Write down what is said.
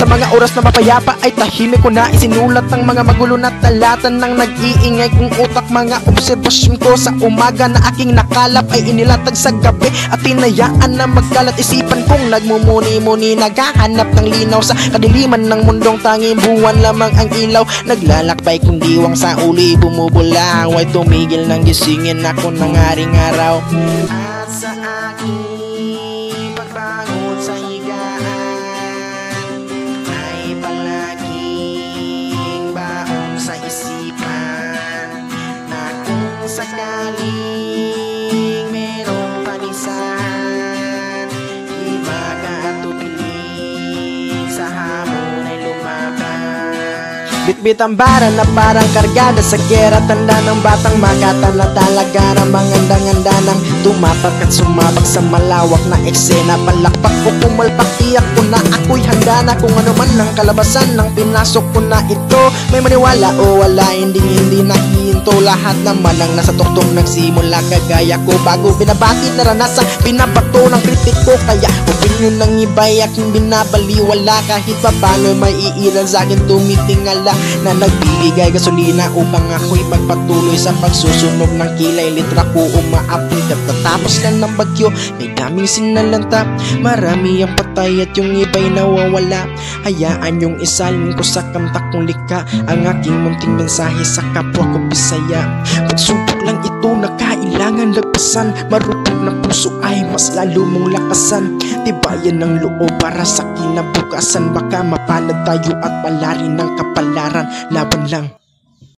Sa mga oras na mapayapa ay tahimik ko na isinulat ng mga magulo na talatan ng nag-iingay kong utak mga obserbasyon ko. Sa umaga na aking nakalap ay inilatag sa gabi at tinayaan na magkalat isipan kong nagmumuni-muni naghahanap ng linaw. Sa kadiliman ng mundong tanging buwan lamang ang ilaw naglalakbay kung diwang sa uli bumubula ay tumigil ng gisingin ako ng haring araw. At sa aking sakaling merong panisan Di makatutulig sa lumaban Bitbit ang bara na parang kargada sa gera. Tanda ng batang makatala talaga ng mga nganda nang tumapak at sumabak sa malawak na eksena. Palakpak ko pumalpak tiyak ko na ako'y handa na. Kung ano man ang kalabasan ng pinasok ko na ito May maniwala o wala hindi hindi nahihinto. Lahat naman ang nasa tuktong nagsimula. Kagaya ko Bago binabati naranasan binabato ng kritiko Kaya opinion ng iba'y aking binabaliwala. Kahit pa paano may iilan sa akin tumitingala Na nagbibigay gasolina upang ako'y magpatuloy Sa pagsusunog ng kilay. Litra ko umaapit At natapos lang ng bagyo. May daming sinalanta Marami ang patay at yung iba'y nawawala. Hayaan yung isalin ko sa kanta kong lika. Ang aking munting mensahe sa kapwa ko bisaya. Pagsubok lang ito na kailangan lagpasan Marupok na puso ay mas lalo mong lakasan. Tibayan ng loob para sa kinabukasan. Baka mapalad tayo at pala rin ng kapalaran. Laban lang